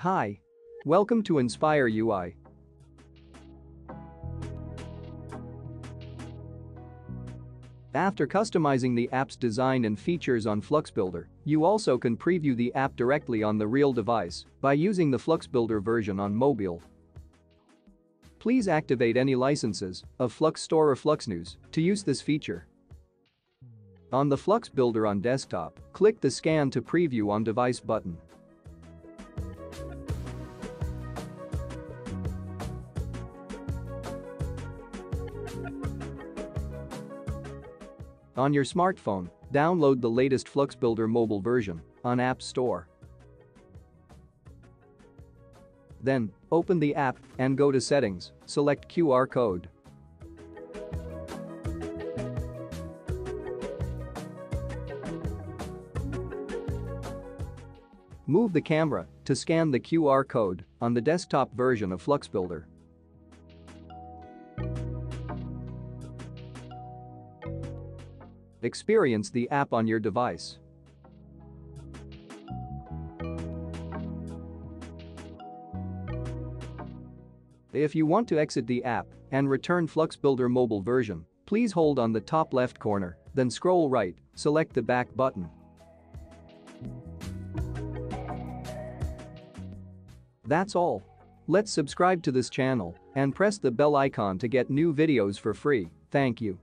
Hi. Welcome to Inspire UI. After customizing the app's design and features on FluxBuilder, you also can preview the app directly on the real device by using the FluxBuilder version on mobile. Please activate any licenses of Flux Store or FluxNews to use this feature. On the FluxBuilder on desktop, click the Scan to Preview on Device button. On your smartphone, download the latest FluxBuilder mobile version on App Store. Then, open the app and go to Settings, select QR code. Move the camera to scan the QR code on the desktop version of FluxBuilder. Experience the app on your device. If you want to exit the app and return FluxBuilder mobile version, please hold on the top left corner, then scroll right, select the back button. That's all. Let's subscribe to this channel and press the bell icon to get new videos for free. Thank you.